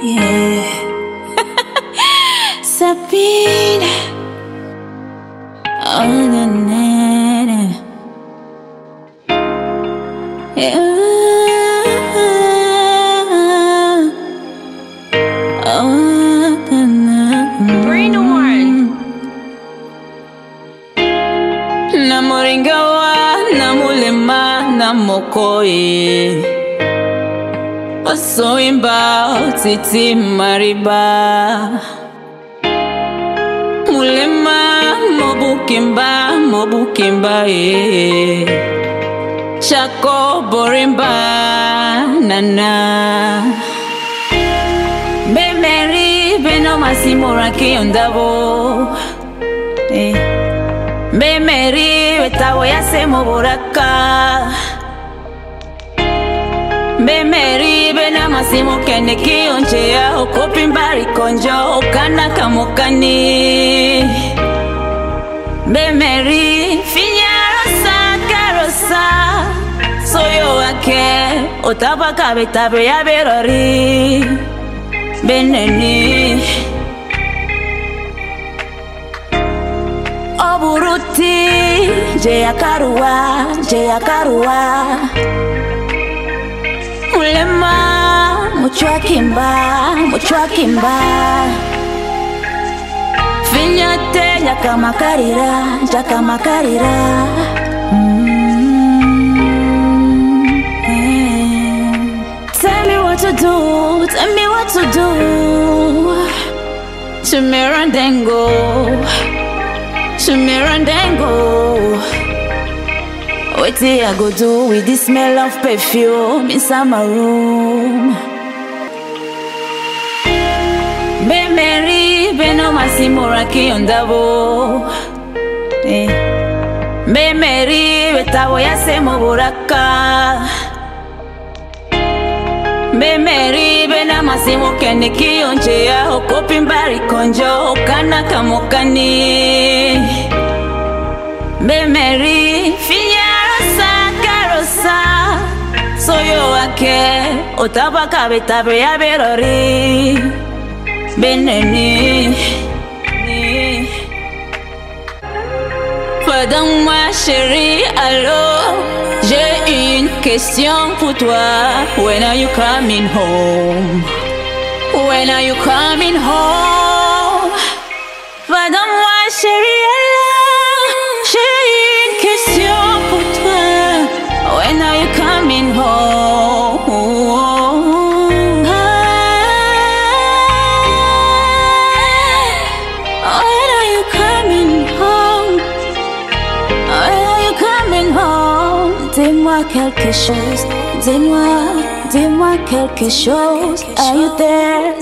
Yeah. Sabine. Oh, na, na, na. Yeah. Oh, na. Brino Man. na moringawa na mulema na mokoye osoimba titi mariba. Mulema mobukimba mobukimba e chako borimba nana. Bemeri beno masimoraki ondabo eh. Mbemeri wetabo yasemo boraka. Mbemeri bena masimo kende kionche ya okopi mbari konjo okana kamokani Mbemeri finyarosa karosa soyo wake otaba betabe ya berori. Beneni. Oburuti je yakarua je yakarua mulema muchwakimba muchwakimba finyote jakamakarira jakamakarira Mm, eh. Tell me what to do, tell me what to do. Tumerandengo Shimirandengo Wetin I go do with this smell of perfume inside my room. Bemeri beno masimora kiyondabo eh. Bemeri betabo yasemo buraka. Bemeri bena masimo kende kiyonche ya okopi mbari konjo okana kamokani Bemeri finyarosa wake otabaka betabe ya berori Beneni Pardonne-moi chérie, allô J'ai une question pour toi When are you coming home? When are you coming home? Quelque chose, dis-moi, dis-moi quelque chose. Are you there?